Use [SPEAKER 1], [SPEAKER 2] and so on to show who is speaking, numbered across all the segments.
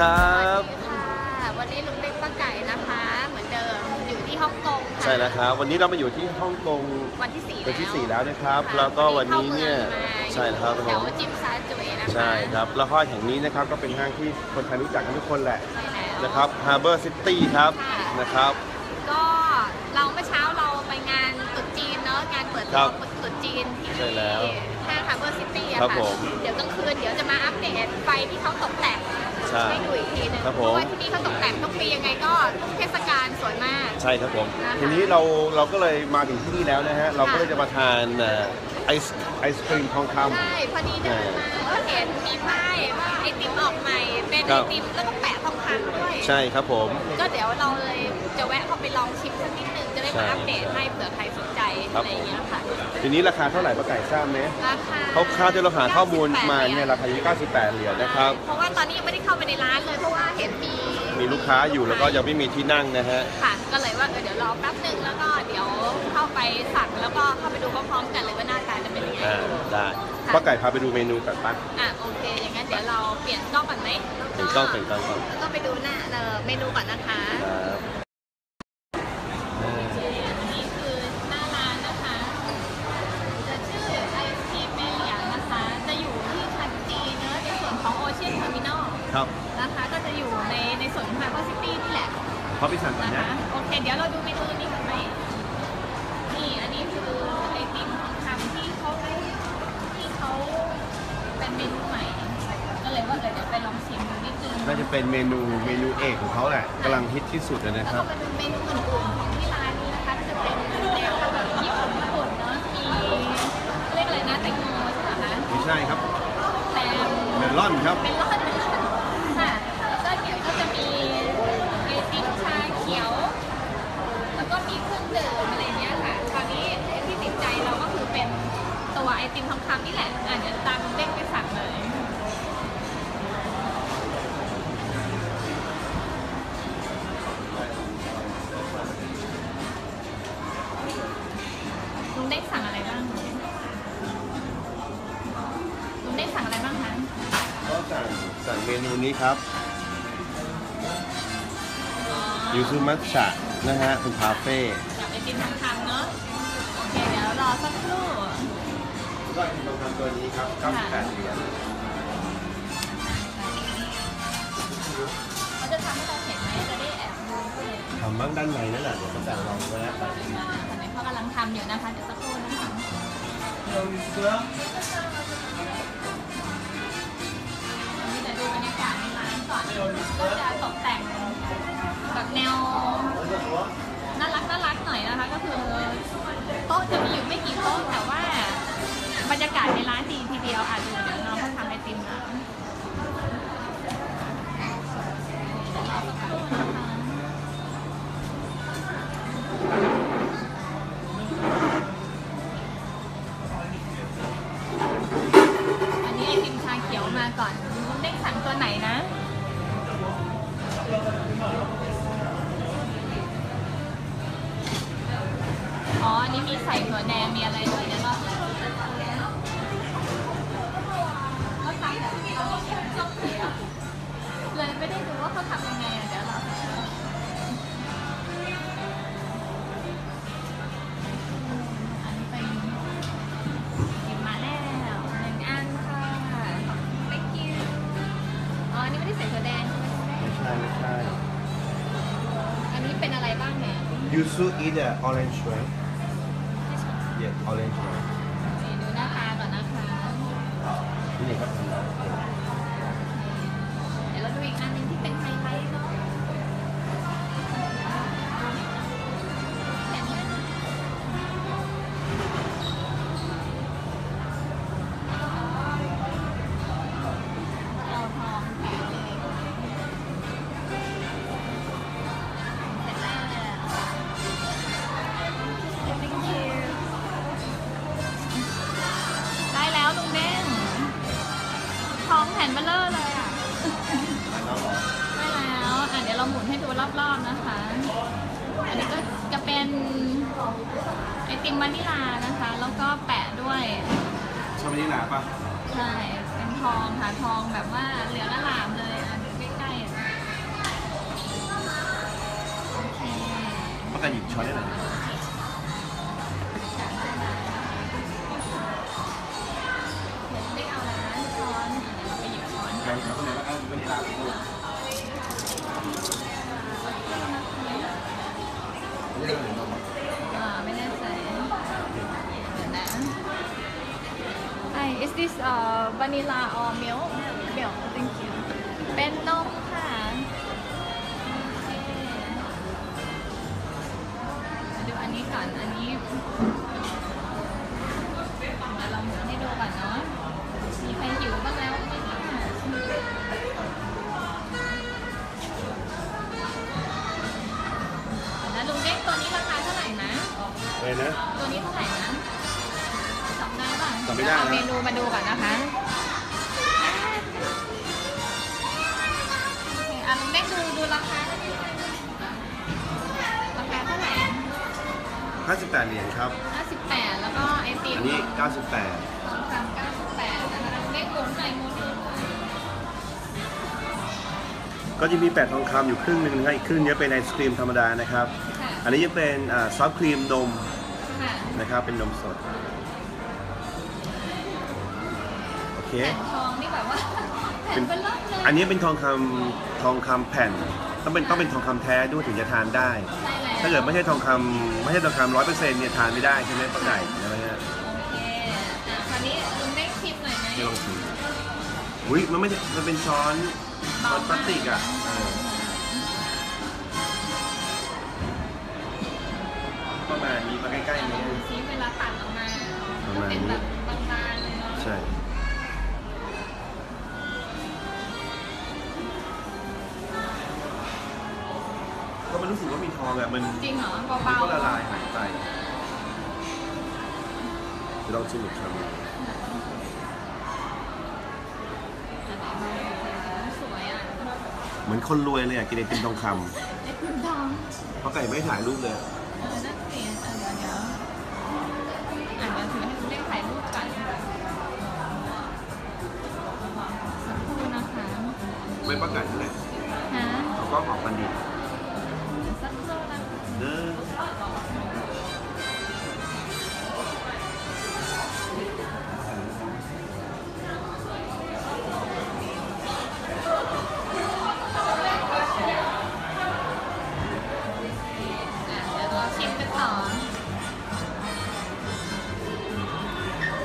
[SPEAKER 1] ครับ
[SPEAKER 2] สวัสดีค่ะวันนี้ลุงเล็กป้าไก่นะคะ เหมือนเดิมอยู่ที่ฮ่องกงค่ะ
[SPEAKER 1] ใช่แล้วครับ วันนี้เรามาอยู่ที่ฮ่องกง
[SPEAKER 2] วันที่สี่
[SPEAKER 1] เป็นที่ 4 แล้วนะครับ
[SPEAKER 2] ค่ะ
[SPEAKER 1] แล้วก็วันนี้เนี่ย
[SPEAKER 2] ข้า
[SPEAKER 1] ใช่แล้วครับ
[SPEAKER 2] เมืองมาอยู่แถวจิมซาจุยนะคะ
[SPEAKER 1] ใช่ครับ แล้วห้างแห่งนี้นะครับก็เป็นห้างที่คนไทยรู้จักกันทุกคนแหละ
[SPEAKER 2] ใช่แล้ว
[SPEAKER 1] นะครับ Harbor City ครับ
[SPEAKER 2] ค่ะ
[SPEAKER 1] นะครับ
[SPEAKER 2] ก็เราเมื่อเช้าเราไปงานตรุษจีนเนาะงานเปิด
[SPEAKER 1] ครั
[SPEAKER 2] ตัว
[SPEAKER 1] บ
[SPEAKER 2] ตรุษจีนที่
[SPEAKER 1] ใช่แล้ว
[SPEAKER 2] ห้างฮาร์เบอร์ซิตี้อะ
[SPEAKER 1] ครับ
[SPEAKER 2] ค่ะ
[SPEAKER 1] ผม
[SPEAKER 2] เดี๋ยวกลางคืนเดี๋ยวจะมาอัปเดตไฟที่เขาตกแต่ง
[SPEAKER 1] ใช่
[SPEAKER 2] ให้ดูอีกทีหนึง
[SPEAKER 1] ครับ
[SPEAKER 2] เพ
[SPEAKER 1] ผม
[SPEAKER 2] ราะว่าที่นี่เขาตกแต่งทุกปียังไงก็เทศกาลสวยมาก
[SPEAKER 1] ใช่ครับผม
[SPEAKER 2] นะคะ
[SPEAKER 1] ทีนี้เราเราก็เลยมาถึงที่นี่แล้วนะฮะ เราก็เลยจะมาทานเอ่อไอศไอศครีมทองค
[SPEAKER 2] ใช่พอดีเดินมาก็เห็นมีป้ายว่าไอติมออกใหม่เป็น
[SPEAKER 1] ครั
[SPEAKER 2] ไอบติมแล้วก็แปะ ทองคำด้วยำ
[SPEAKER 1] ใช่ครับผม
[SPEAKER 2] ก็เดี๋ยวเราเลยจะแวะเข้าไปลองชิมสักนิดนึงจะได้
[SPEAKER 1] ใช่
[SPEAKER 2] มาอัปเดตให้เผื่อใครสนใจ
[SPEAKER 1] ครับ
[SPEAKER 2] อะไรอย่างเงี้ยค่ะ
[SPEAKER 1] ทีนี้ราคาเท่าไหร่ป้าไก่ทราบไหม
[SPEAKER 2] ราคา
[SPEAKER 1] เขาค่าที่เราหาข้อมูลมา
[SPEAKER 2] 98
[SPEAKER 1] เนี่ยราคาอยู่98 เหรียญนะครับ
[SPEAKER 2] เพราะว่าตอนนี้ยังไม่ได้เข้าไปในร้านเลยเพราะว่าเห็นมี
[SPEAKER 1] มีลูกค้าอยู่แล้วก็ยังไม่มีที่นั่งนะฮะ
[SPEAKER 2] ค่ะก็เลยว่าเออเดี๋ยวรอแป๊บนึงแล้วก็เดี๋ยวเข้า ไปสั่งแล้วก็เข้าไปดูพร้อมๆกันเลยว่าหน้าตาจะเป็นยังไง
[SPEAKER 1] อ่าได้ป้าไก่พาไปดูเมนูกันปะ
[SPEAKER 2] อะโอเคอย่างนั้นเดี๋ยวเราเปลี่ยนกล้องก่อนไหม
[SPEAKER 1] เปลี่ยนกล้องเปลี่ยนกล้องก่อน
[SPEAKER 2] แล้วก็ไปดูหน้าเอ่อเมนูก่อนนะคะ
[SPEAKER 1] ครับเออ
[SPEAKER 2] อันนี้คือหน้าร้านนะคะ จะชื่อ I Creameria นะคะ จะอยู่ที่ชั้น G เนอะในส่วนของ Ocean Terminal
[SPEAKER 1] ครับ
[SPEAKER 2] นะคะ ก็จะอยู่ในในส่วนของ Harbour City นี่แหละ
[SPEAKER 1] เขาไปสั่งก่อน
[SPEAKER 2] นะ
[SPEAKER 1] นะคะ
[SPEAKER 2] โอเค เดี๋ยวเราดูเมนู เป็นเมนูเมนู
[SPEAKER 1] เอกของเขาแหละกำลังฮิตที่สุดเลยนะ
[SPEAKER 2] แล้ว
[SPEAKER 1] ค
[SPEAKER 2] ก็
[SPEAKER 1] รับ
[SPEAKER 2] เป็นเมนูอื่นๆของที่ร้านนี้นะคะจะเป็นแนวแบบญี่ปุ่นญี่ปุ่นเนาะมีเรียกอะไรนะแตงโมใช่ไหมคะ
[SPEAKER 1] ไม่ใช่ครับ
[SPEAKER 2] แตง
[SPEAKER 1] เมลอนครับ
[SPEAKER 2] เป็นรสเป็นรสค่ะแล้วก็เดี๋ยวก็จะมีไอติมชาเขียว แล้วก็มีเครื่องดื่มอะไรเงี้ยค่ะ คราวนี้ที่ติดใจเราก็คือเป็นตัวไอติมทองคำนี่แหละอะเดี๋ยวตาม สั่งเม
[SPEAKER 1] นูนี้ครับยูซูมัชชะนะฮะเป็นคาเฟ่
[SPEAKER 2] อยากไปกินทองคำเนาะโอเคเดี๋ยวรอสักครู่
[SPEAKER 1] แล้วก็ไอติมทองคำตัวนี้ครับ98เหรียญ
[SPEAKER 2] เขาจะทำให้เราเห็นไหมจะได้แอบดูด้วย
[SPEAKER 1] ทำบ้างด้านในนั่นแหละเดี๋ยวเขาสั่งลองไว้แล้ว
[SPEAKER 2] ตอนนี้เขากำลังทำอยู่นะคะเดี๋ยวสักครู่นะคะ เนี่ย ยู
[SPEAKER 1] ซู eat the orange right yeah orange right
[SPEAKER 2] นี่ดูหน้าตาก่อนนะคะ
[SPEAKER 1] นี่ครับ ็
[SPEAKER 2] นไอติมวานิลานะคะ แล้วก็แปะด้วย
[SPEAKER 1] ชอบวานิลาปะ
[SPEAKER 2] ใช่เป็นทองค่ะทองแบบว่าเหลืองอลามเลยอะดูใกล้ๆโอเค
[SPEAKER 1] ป้ากันหยิบช้อนได้ไหม
[SPEAKER 2] is this uh vanilla or milk milk thank you เป็นนมค่ะโอเคมาดูอันนี้ก่อน อันนี้เดี๋ยวเราหมุนให้ดูก่อนเนาะ มีใครหิวบ้างแล้วไหมเนี่ยแล้วลุงเด้งตัวนี้ราคาเท่าไหร่นะ
[SPEAKER 1] อะไรนะ
[SPEAKER 2] ตัวนี้เท่าไหร่นะจำได้ป่ะ
[SPEAKER 1] จำไม่ได้
[SPEAKER 2] เยวเอา
[SPEAKER 1] นะ
[SPEAKER 2] เมนูมาดูก่อนนะคะโอเคอะลุงเด้งดูดูราคาราคาเท่าไหร่
[SPEAKER 1] 58เหรียญครับ
[SPEAKER 2] 58 แล้วก็ไอติม
[SPEAKER 1] อันนี้ 98
[SPEAKER 2] สองสามเก้าสิบแปดนะคะลุงเด้งหมุนหน่อยหมุนหน่อย
[SPEAKER 1] ก็จะมีแปดทองคำอยู่ครึ่งหนึ่งนะครับอีกครึ่งนี้เป็นไอศครีมธรรมดานะครับ
[SPEAKER 2] ค่ะ
[SPEAKER 1] อันนี้จะเป็นอ่า soft cream นม
[SPEAKER 2] ค่ะ
[SPEAKER 1] นะครับเป็นนมสด เค
[SPEAKER 2] แผ่นทองนี่แบบว่าแผ่นเบ้อเร่อเลย
[SPEAKER 1] อันนี้เป็นทองคำทองคำแผ่น ต้องเป็นต้องเป็นทองคำแท้ด้วยถึงจะทานได้
[SPEAKER 2] ใช่แล้ว
[SPEAKER 1] ถ้าเกิดไม่ใช่ทองคำไม่ใช่ทองคำร้อยเปอร์เซ็นต์เนี่ยทานไม่ได้ใช่ไหมป้าไก่ใช่ไหมฮะ
[SPEAKER 2] โอเคอะคราวนี้ลุงเล็กชิมหน่อยไหม
[SPEAKER 1] ไม่ลองชิมอุ้ยมันไม่ใช่มันเป็นช้อนช้อนพลาสติกอะเออประมาณนี้มาใกล้ๆนี้
[SPEAKER 2] ดูซิเวลาตัดออกมา
[SPEAKER 1] ประมาณนี้
[SPEAKER 2] เป็นแบบ
[SPEAKER 1] รู้สึกว่ามีทองอะมัน
[SPEAKER 2] จริงเหรอ
[SPEAKER 1] มัน
[SPEAKER 2] เบา
[SPEAKER 1] ก็
[SPEAKER 2] ๆ
[SPEAKER 1] ละลายหายไปจะลองชิมอีกครั้ง
[SPEAKER 2] สวยอะ
[SPEAKER 1] เหมือนคนรวยเลยอะกินไอติมทองค
[SPEAKER 2] ไอ้คุณทองำ
[SPEAKER 1] เพราะไก่ไม่ถ่ายรูปเลย
[SPEAKER 2] เออนั่นสิอะเดี๋ยวเดี๋ยวอ่านมาถือให้คุณเล่นถ่ายรูปก่อนสักครู่นะคะ
[SPEAKER 1] ไม่ป้าไก่เลย
[SPEAKER 2] ฮะ
[SPEAKER 1] เขาก็ออกกันดี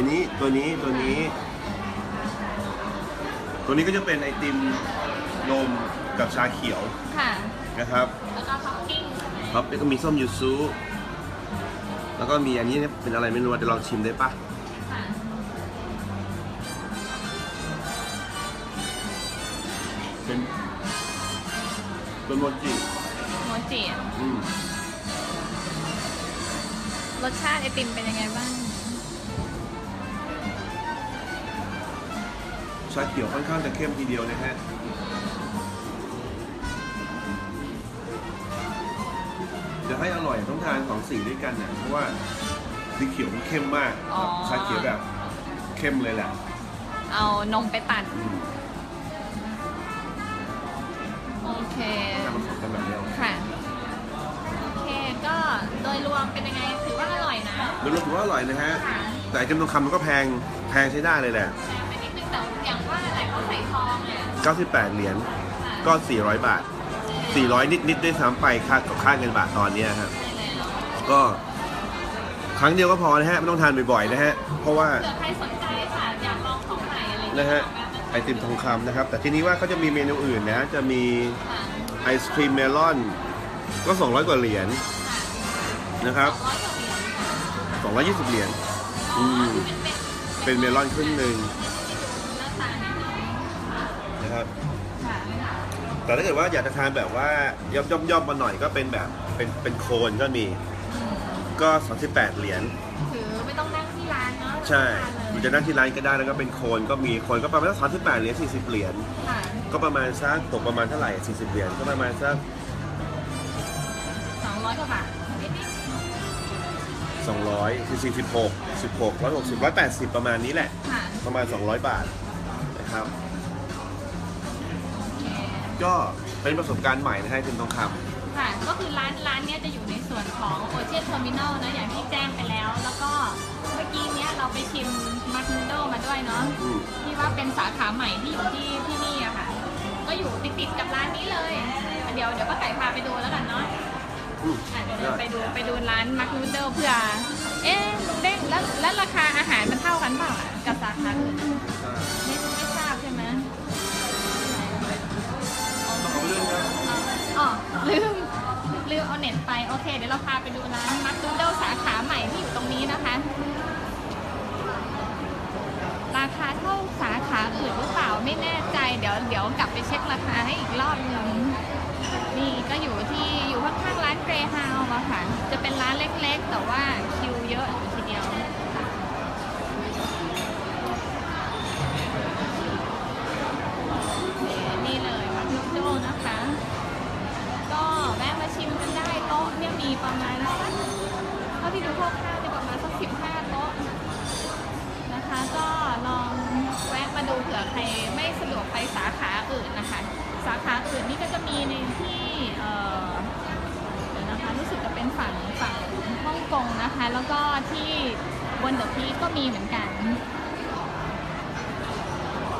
[SPEAKER 1] ทีนี้ตัวนี้ตัวนี้ ตัวนี้ก็จะเป็นไอติมนมกับชาเขียว
[SPEAKER 2] ค่ะ
[SPEAKER 1] นะครับ
[SPEAKER 2] แล้วก็ท็อปปิ้ง
[SPEAKER 1] ครับแล้วก็มีส้มยูซุแล้วก็มีอันนี้เนี่ยเป็นอะไรไม่รู้อะเดี๋ยวลองชิมได้ปะ
[SPEAKER 2] ค่ะ
[SPEAKER 1] เป็นเป็นโมจิ
[SPEAKER 2] โมจิอะ
[SPEAKER 1] อืม
[SPEAKER 2] รสชาติไอติมเป็นยังไงบ้าง
[SPEAKER 1] ชาเขียวค่อนข้างจะเข้มทีเดียวนะฮะจะให้อร่อยต้องทานสองสีด้วยกันเนี่ยเพราะว่าสีเขียวมันเข้มมาก
[SPEAKER 2] อ๋อ
[SPEAKER 1] ชาเขียวแบบเข้มเลยแหละ
[SPEAKER 2] เอานมไปตัด
[SPEAKER 1] อืม
[SPEAKER 2] โอเค
[SPEAKER 1] ถ้าผสมกันแบบนี้
[SPEAKER 2] ค่ะ โอเค ก็โดยรวมเป็นยังไง ถือว่าอร่อยนะ
[SPEAKER 1] โดยรวมถือว่าอร่อยนะฮะ
[SPEAKER 2] ค่ะ
[SPEAKER 1] แต่ไอติมทองคำมันก็แพงแพงใช้ได้เลยแหละ
[SPEAKER 2] แพงไปนิดนึงแต่อย่างว่าแต่เขาใส่ทองเนี่ย
[SPEAKER 1] 98 เหรียญ
[SPEAKER 2] ค่ะ
[SPEAKER 1] ก็ 400 บาท 400 นิดนิดๆด้วยซ้ำไปค่ากับค่าเงินบาทตอนเนี้ยครับ
[SPEAKER 2] ใช่แล้ว
[SPEAKER 1] ก็ครั้งเดียวก็พอนะฮะไม่ต้องทานบ่อยๆนะฮะเพราะว่า
[SPEAKER 2] เผื่อใครสนใจค่ะอยากลองของใหม่อะไรอย่าง
[SPEAKER 1] นะ
[SPEAKER 2] เงี้ย
[SPEAKER 1] ฮะไอติมทองคำนะครับ แต่ทีนี้ว่าเขาจะมีเมนูอื่นนะ จะมี
[SPEAKER 2] ค่ะ
[SPEAKER 1] ไอศครีมเมลอน ก็ 200 กว่าเหรียญ
[SPEAKER 2] ค่ะ
[SPEAKER 1] นะครับ
[SPEAKER 2] ร้อยกว่าเหรียญค่ะ
[SPEAKER 1] 220 เหรียญ
[SPEAKER 2] อ๋อ
[SPEAKER 1] ม
[SPEAKER 2] ที่เป็น
[SPEAKER 1] เป็นเมลอนครึ่งหนึ่ง
[SPEAKER 2] นะ
[SPEAKER 1] ครับ
[SPEAKER 2] ค่ะ
[SPEAKER 1] แต่ถ้าเกิดว่าอยากจะทานแบบว่าย่อมย่อมย่อมมาหน่อยก็เป็นแบบเป็นเป็นโคนก็มี
[SPEAKER 2] อืม
[SPEAKER 1] ก็ 38 เหรียญ
[SPEAKER 2] ถือไม่ต้องนั่งที่ร้านเนาะ
[SPEAKER 1] ใช่
[SPEAKER 2] ทานเลย
[SPEAKER 1] มันจะนั่งที่ร้านก็ได้แล้วก็เป็นโคนก็มีโคนก็ประมาณสัก38เหรียญ40เหรียญ
[SPEAKER 2] ค่ะ
[SPEAKER 1] ก็ประมาณสักตกประมาณเท่าไหร่40เหรียญก็ประมาณสัก
[SPEAKER 2] สองร้อยกว่าบาทนิด
[SPEAKER 1] 200 46 16 160 180ประมาณนี้แหละ
[SPEAKER 2] ๆค่ะ
[SPEAKER 1] ประมาณ200บาทนะครับ
[SPEAKER 2] โอเค
[SPEAKER 1] ก็เป็นประสบการณ์ใหม่นะฮะคุณทองค
[SPEAKER 2] ค่ะ ก็คือร้านร้านเนี้ยจะอยู่ในส่วน Ocean Terminal นะอย่างที่แจ้งไปแล้ว แล้วก็เมื่อกี้เนี้ยเราไปชิม Mak's Noodle มาด้วยเนาะ
[SPEAKER 1] อืม
[SPEAKER 2] ที่ว่าเป็นสาขาใหม่ที่อยู่ที่ที่นี่อะค่ะ ก็อยู่ติดติดๆกับร้านนี้เลยเดี๋ยวเดี๋ยวป้าไก่พาไปดูแล้วกันเนาะ
[SPEAKER 1] อืม
[SPEAKER 2] อะเดี๋ยวเราไปดูไปดูร้าน Mak's Noodle เพื่อ เอ๊ะเล็กแล้วแล้วราคาอาหารมันเท่ากันเปล่าอะกับสาขาอื่นไม่ไม่ทรา
[SPEAKER 1] อ๋อ
[SPEAKER 2] ลืมลืมเอาเน็ตไป โอเค เดี๋ยวเราพาไปดูร้านมักนูโดสาขาใหม่ที่อยู่ตรงนี้นะคะ ราคาเท่าสาขาอื่นหรือเปล่าไม่แน่ใจเดี๋ยวเดี๋ยวกลับไปเช็คราคาให้อีกรอบนึงนี่ก็อยู่ที่อยู่ข้างๆร้านเกรฮาวอะค่ะ จะเป็นร้านเล็กๆ แต่ว่าคิวเยอะ แล้วก็ที่บน The Peak ก็มีเหมือนกัน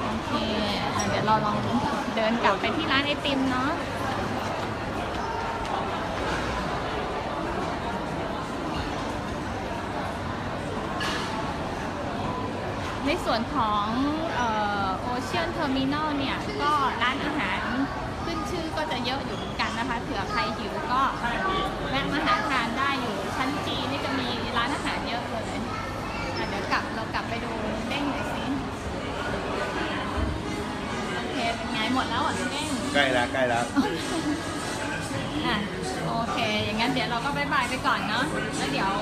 [SPEAKER 2] โอเคอะเดี๋ยวเราลองเดินกลับไปที่ร้านไอติมเนาะในส่วนของ Ocean Terminal เนี่ย ก็ร้านอาหารขึ้นชื่อก็จะเยอะอยู่เหมือนกัน นะคะเผื่อใครหิวก็แวะมาหาทานได้อยู่ชั้นจีนี่จะมีร้านอาหารเยอะเลยอะเดี๋ยวกลับเรากลับไปดูเด้งหน่อยสิโอเคเป็นไงหมดแล้วอะเด้ง
[SPEAKER 1] ใกล้แล้วใกล้แล้ว
[SPEAKER 2] อะโอเค อย่างนั้นเดี๋ยวเราก็บายบายไปก่อนเนาะแล้วเดี๋ยว